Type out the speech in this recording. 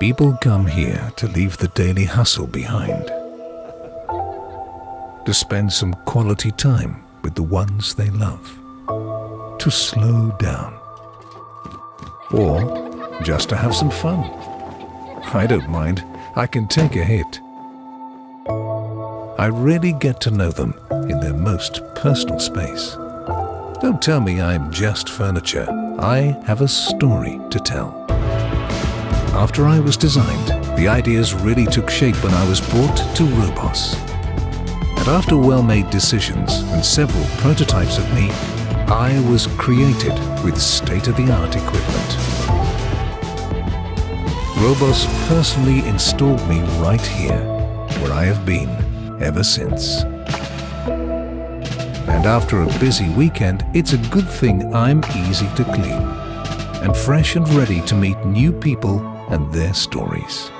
People come here to leave the daily hustle behind, to spend some quality time with the ones they love, to slow down, or just to have some fun. I don't mind, I can take a hit. I really get to know them in their most personal space. Don't tell me I'm just furniture. I have a story to tell. After I was designed, the ideas really took shape when I was brought to Robos. And after well-made decisions and several prototypes of me, I was created with state-of-the-art equipment. Robos personally installed me right here, where I have been ever since. And after a busy weekend, it's a good thing I'm easy to clean and fresh and ready to meet new people and their stories.